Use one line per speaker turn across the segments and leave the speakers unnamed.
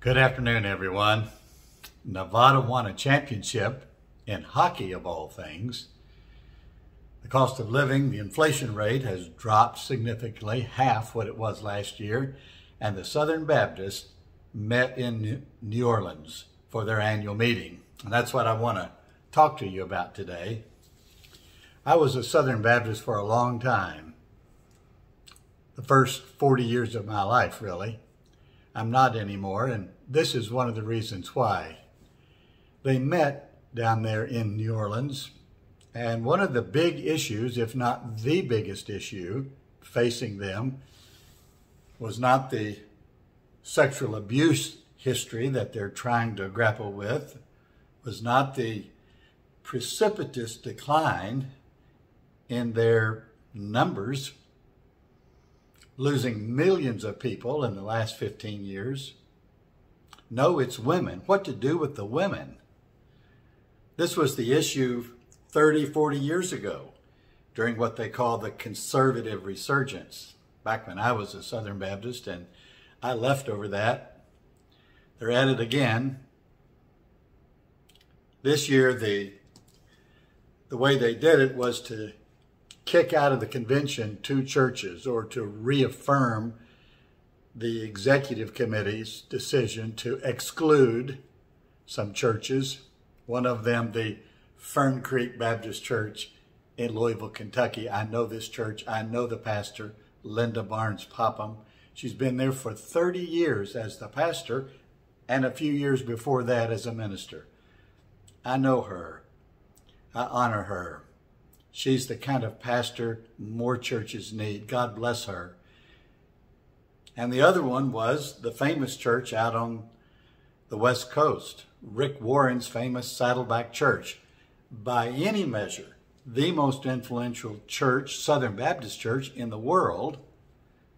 Good afternoon, everyone. Nevada won a championship in hockey, of all things. The cost of living, the inflation rate has dropped significantly, half what it was last year, and the Southern Baptists met in New Orleans for their annual meeting. And that's what I want to talk to you about today. I was a Southern Baptist for a long time, the first 40 years of my life, really. I'm not anymore, and this is one of the reasons why. They met down there in New Orleans, and one of the big issues, if not the biggest issue facing them, was not the sexual abuse history that they're trying to grapple with, was not the precipitous decline in their numbers losing millions of people in the last 15 years. No, it's women. What to do with the women? This was the issue 30, 40 years ago during what they call the conservative resurgence, back when I was a Southern Baptist and I left over that. They're at it again. This year, the, the way they did it was to kick out of the convention two churches or to reaffirm the executive committee's decision to exclude some churches, one of them the Fern Creek Baptist Church in Louisville, Kentucky. I know this church. I know the pastor, Linda Barnes Popham. She's been there for 30 years as the pastor and a few years before that as a minister. I know her. I honor her. She's the kind of pastor more churches need. God bless her. And the other one was the famous church out on the West Coast, Rick Warren's famous Saddleback Church. By any measure, the most influential church, Southern Baptist church in the world.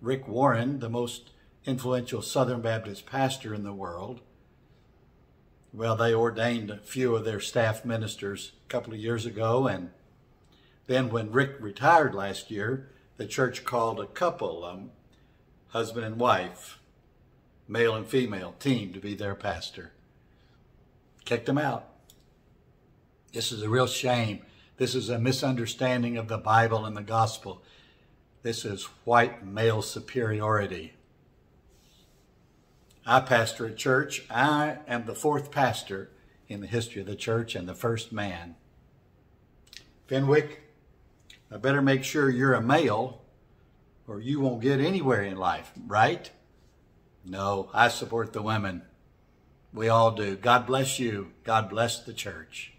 Rick Warren, the most influential Southern Baptist pastor in the world. Well, they ordained a few of their staff ministers a couple of years ago, and then when Rick retired last year, the church called a couple, um, husband and wife, male and female team to be their pastor. Kicked them out. This is a real shame. This is a misunderstanding of the Bible and the gospel. This is white male superiority. I pastor a church. I am the fourth pastor in the history of the church and the first man. Fenwick, I better make sure you're a male or you won't get anywhere in life, right? No, I support the women. We all do. God bless you. God bless the church.